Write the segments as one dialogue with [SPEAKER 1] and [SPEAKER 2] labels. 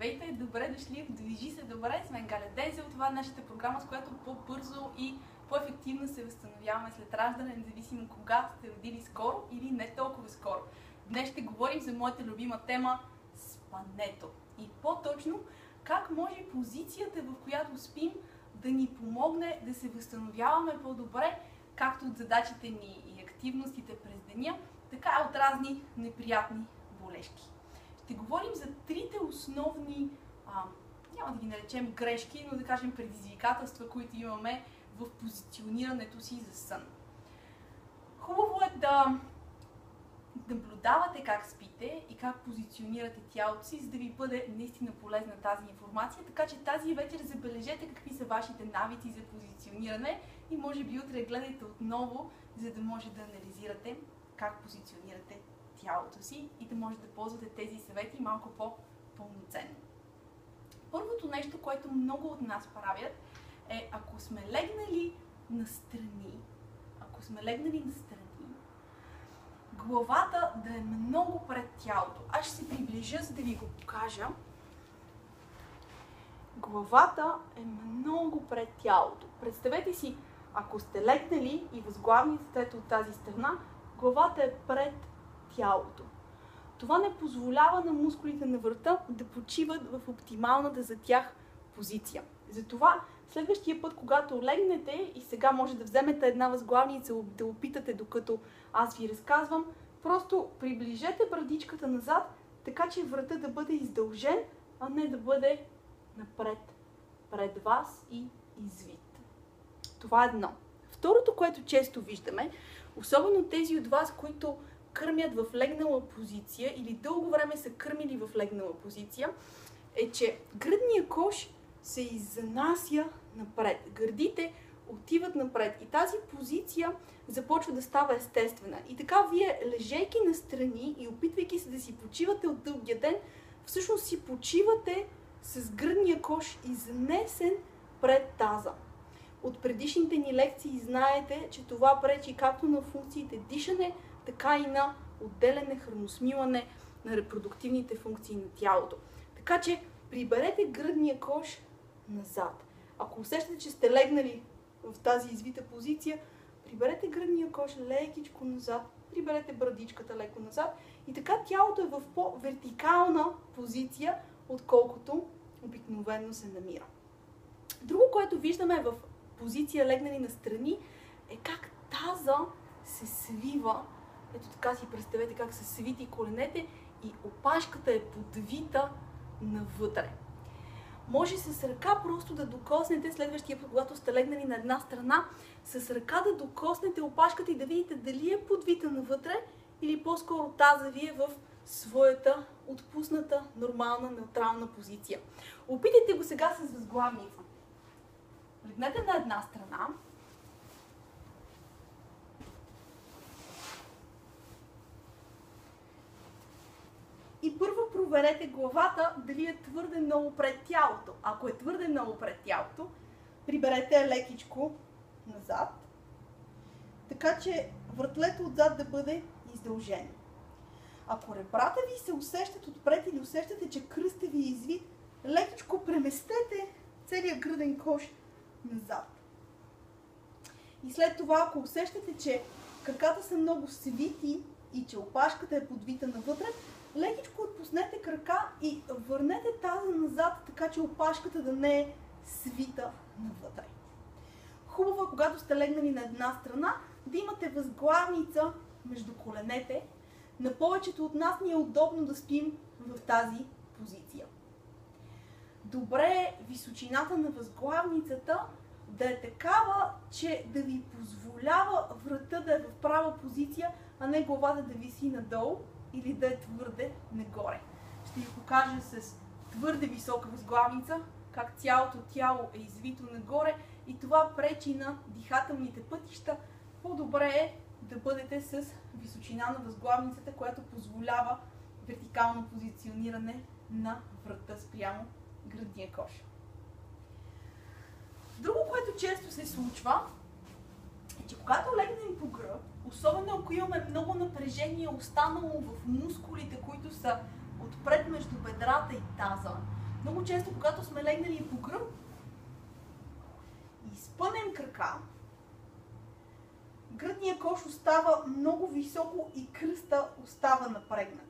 [SPEAKER 1] Здравейте, добре дошли в Движи се добре с мен Галя Дензел. Това е нашата програма, с която по-бързо и по-ефективно се възстановяваме след раждане, независимо кога сте родили скоро или не толкова скоро. Днес ще говорим за моята любима тема спането. И по-точно, как може позицията, в която спим, да ни помогне да се възстановяваме по-добре, както от задачите ни и активностите през деня, така и от разни неприятни болешки ще говорим за трите основни, а, няма да ги наречем грешки, но да кажем предизвикателства, които имаме в позиционирането си за сън. Хубаво е да наблюдавате как спите и как позиционирате тялото си, за да ви бъде наистина полезна тази информация. Така че тази вечер забележете какви са вашите навици за позициониране и може би утре гледайте отново, за да може да анализирате как позиционирате тялото си и да може да ползвате тези съвети малко по-пълноценно. Първото нещо, което много от нас правят е ако сме легнали настрани, ако сме легнали настрани, главата да е много пред тялото. Аз ще се приближа, за да ви го покажа. Главата е много пред тялото. Представете си, ако сте легнали и възглавницата от тази страна, главата е пред тялото. Това не позволява на мускулите на врата да почиват в оптималната за тях позиция. Затова следващия път, когато легнете и сега може да вземете една възглавница, да опитате докато аз ви разказвам, просто приближете брадичката назад, така че врата да бъде издължен, а не да бъде напред, пред вас и извит. Това е едно. Второто, което често виждаме, особено тези от вас, които кърмят в легнала позиция или дълго време са кърмили в легнала позиция, е, че гръдния кош се изнася напред. Гърдите отиват напред и тази позиция започва да става естествена. И така вие, лежейки настрани и опитвайки се да си почивате от дългия ден, всъщност си почивате с гръдния кош изнесен пред таза. От предишните ни лекции знаете, че това пречи както на функциите дишане, така и на отделяне, храносмилане на репродуктивните функции на тялото. Така че приберете гръдния кош назад. Ако усещате, че сте легнали в тази извита позиция, приберете гръдния кош лекичко назад, приберете брадичката леко назад и така тялото е в по-вертикална позиция, отколкото обикновено се намира. Друго, което виждаме в позиция легнали на страни, е как таза се свива ето така си представете как са свити коленете и опашката е подвита навътре. Може с ръка просто да докоснете следващия път, когато сте легнали на една страна, с ръка да докоснете опашката и да видите дали е подвита навътре или по-скоро таза ви е в своята отпусната, нормална, неутрална позиция. Опитайте го сега с възглавница. Легнете на една страна, И първо проверете главата дали е твърде много пред тялото. Ако е твърде много пред тялото, приберете лекичко назад, така че вратлето отзад да бъде издължено. Ако ребрата ви се усещат отпред или усещате, че кръста ви е извит, лекичко преместете целият гръден кош назад. И след това, ако усещате, че краката са много свити и че опашката е подвита навътре, лекичко отпуснете крака и върнете таза назад, така че опашката да не е свита навътре. Хубаво е, когато сте легнали на една страна, да имате възглавница между коленете. На повечето от нас ни е удобно да спим в тази позиция. Добре е височината на възглавницата да е такава, че да ви позволява врата да е в права позиция, а не главата да виси надолу или да е твърде нагоре. Ще ви покажа с твърде висока възглавница, как цялото тяло е извито нагоре и това пречи на дихателните пътища. По-добре е да бъдете с височина на възглавницата, която позволява вертикално позициониране на врата спрямо градния кош. Друго, което често се случва, е, че когато легнем по гръб, особено ако имаме много напрежение останало в мускулите, които са отпред между бедрата и таза, Много често, когато сме легнали по гръб и спънем крака, гръдния кош остава много високо и кръста остава напрегнат.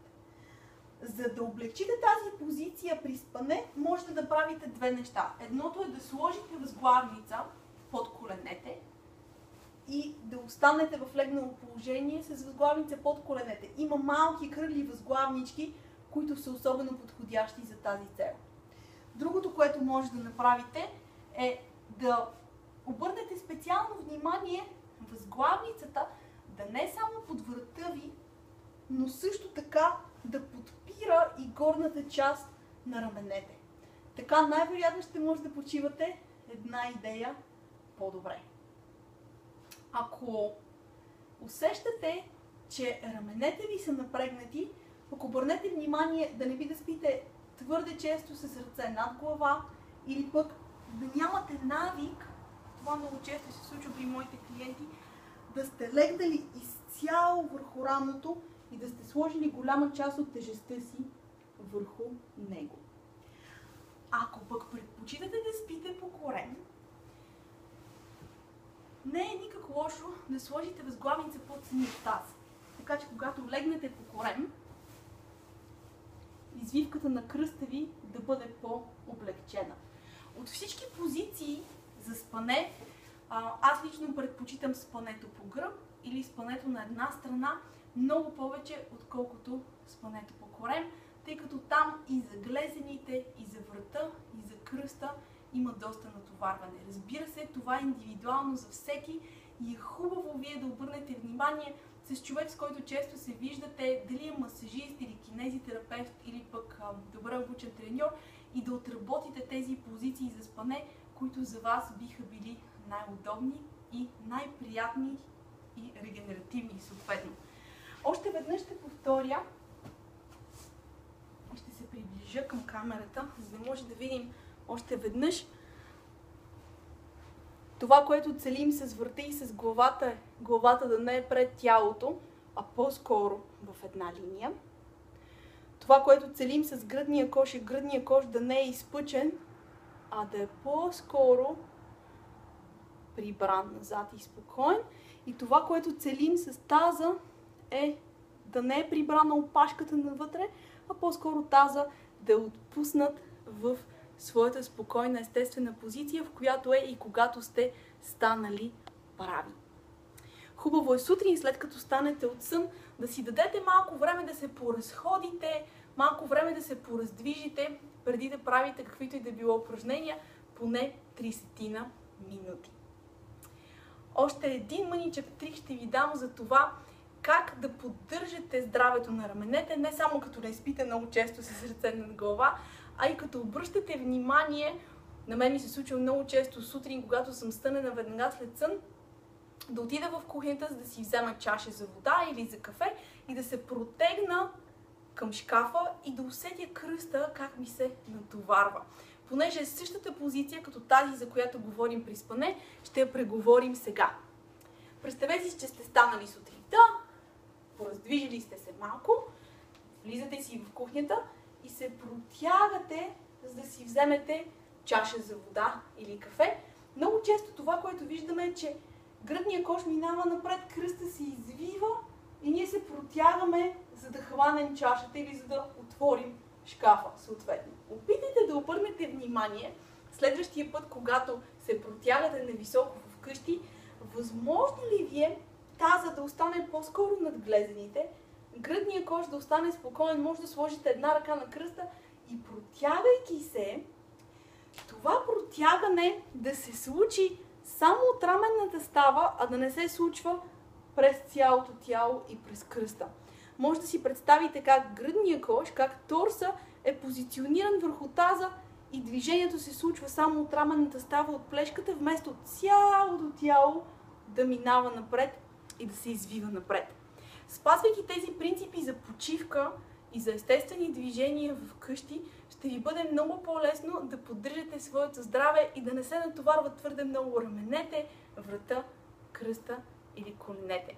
[SPEAKER 1] За да облегчите тази позиция при спане, можете да правите две неща. Едното е да сложите възглавница под коленете и да останете в легнало положение с възглавница под коленете. Има малки кръгли възглавнички, които са особено подходящи за тази цел. Другото, което може да направите е да обърнете специално внимание възглавницата да не само под врата ви, но също така да подпира и горната част на раменете. Така най-вероятно ще може да почивате една идея по-добре. Ако усещате, че раменете ви са напрегнати, ако обърнете внимание да не би да спите твърде често с ръце над глава или пък да нямате навик, това много често се случва при моите клиенти, да сте легнали изцяло върху рамото и да сте сложили голяма част от тежестта си върху него. Ако пък предпочитате да спите по корем, не е никак лошо да сложите възглавница под самия таз. Така че когато легнете по корем, извивката на кръста ви да бъде по-облегчена. От всички позиции за спане, аз лично предпочитам спането по гръб или спането на една страна много повече, отколкото спането по корем, тъй като там и за глезените, и за врата, и за кръста има доста натоварване. Разбира се, това е индивидуално за всеки и е хубаво вие да обърнете внимание с човек, с който често се виждате, дали е масажист или кинезитерапевт или пък а, добре обучен треньор и да отработите тези позиции за спане, които за вас биха били най-удобни и най-приятни и регенеративни съответно. Още веднъж ще повторя и ще се приближа към камерата, за да може да видим още веднъж това, което целим с върта и с главата главата да не е пред тялото, а по-скоро в една линия. Това, което целим с гръдния кош е гръдния кош да не е изпъчен, а да е по-скоро прибран назад и спокоен. И това, което целим с таза е да не е прибрана опашката навътре, а по-скоро таза да е отпуснат в своята спокойна, естествена позиция, в която е и когато сте станали прави. Хубаво е сутрин, след като станете от сън, да си дадете малко време да се поразходите, малко време да се пораздвижите, преди да правите каквито и да било упражнения, поне 30 минути. Още един мъничък трик ще ви дам за това как да поддържате здравето на раменете, не само като не спите много често с ръце над глава, а и като обръщате внимание, на мен ми се случва много често сутрин, когато съм стънена веднага след сън, да отида в кухнята, за да си взема чаша за вода или за кафе и да се протегна към шкафа и да усетя кръста как ми се натоварва. Понеже е същата позиция, като тази, за която говорим при спане, ще я преговорим сега. Представете си, че сте станали сутринта, пораздвижили сте се малко, влизате си в кухнята и се протягате, за да си вземете чаша за вода или кафе. Много често това, което виждаме е, че гръдния кош минава напред, кръста се извива и ние се протягаме, за да хванем чашата или за да отворим шкафа, съответно. Опитайте да обърнете внимание следващия път, когато се протягате нависоко вкъщи, възможно ли ви е таза да остане по-скоро над глезените, гръдния кош да остане спокоен, може да сложите една ръка на кръста и протягайки се, това протягане да се случи само от раменната става, а да не се случва през цялото тяло и през кръста. Може да си представите как гръдния кош, как торса е позициониран върху таза и движението се случва само от раменната става от плешката, вместо цялото тяло да минава напред и да се извива напред. Спазвайки тези принципи за почивка и за естествени движения в къщи, ще ви бъде много по-лесно да поддържате своето здраве и да не се натоварват твърде много раменете, врата, кръста или коленете.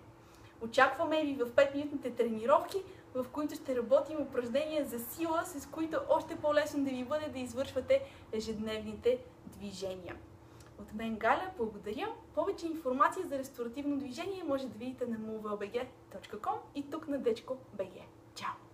[SPEAKER 1] Очакваме ви в 5-минутните тренировки. в които ще работим упражнения за сила, с които още по-лесно да ви бъде да извършвате ежедневните движения. От мен Галя, благодаря. Повече информация за ресторативно движение може да видите на www.dechko.com и тук на Дечко БГ. Чао!